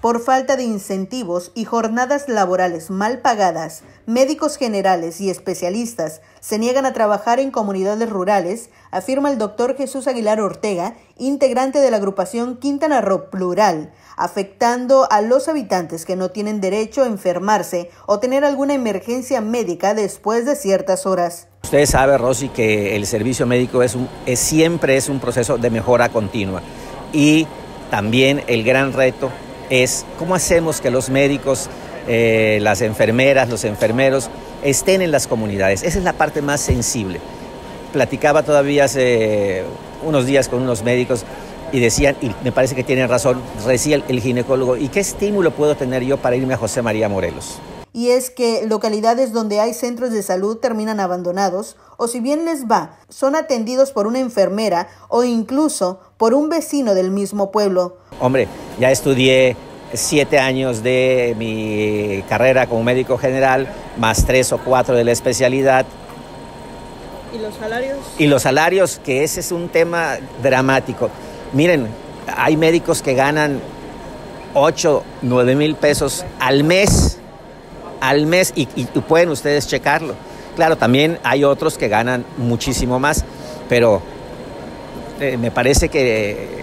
Por falta de incentivos y jornadas laborales mal pagadas, médicos generales y especialistas se niegan a trabajar en comunidades rurales, afirma el doctor Jesús Aguilar Ortega, integrante de la agrupación Quintana Roo Plural, afectando a los habitantes que no tienen derecho a enfermarse o tener alguna emergencia médica después de ciertas horas. Usted sabe, Rosy, que el servicio médico es, un, es siempre es un proceso de mejora continua y también el gran reto es cómo hacemos que los médicos, eh, las enfermeras, los enfermeros estén en las comunidades. Esa es la parte más sensible. Platicaba todavía hace unos días con unos médicos y decían, y me parece que tienen razón, decía el ginecólogo, ¿y qué estímulo puedo tener yo para irme a José María Morelos? y es que localidades donde hay centros de salud terminan abandonados o si bien les va, son atendidos por una enfermera o incluso por un vecino del mismo pueblo. Hombre, ya estudié siete años de mi carrera como médico general, más tres o cuatro de la especialidad. ¿Y los salarios? Y los salarios, que ese es un tema dramático. Miren, hay médicos que ganan 8, 9 mil pesos al mes al mes y, pueden ustedes checarlo. Claro, también hay otros que ganan muchísimo más, pero eh, me parece que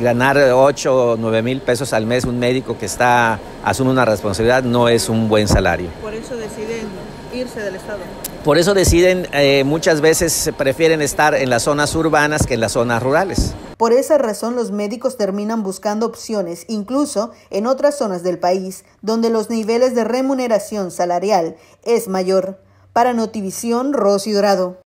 ganar 8 o 9 mil pesos al mes un médico que está asume una responsabilidad no es un buen salario. Por eso deciden irse del Estado. Por eso deciden, eh, muchas veces prefieren estar en las zonas urbanas que en las zonas rurales. Por esa razón los médicos terminan buscando opciones, incluso en otras zonas del país, donde los niveles de remuneración salarial es mayor. Para Notivisión, Rosy Dorado.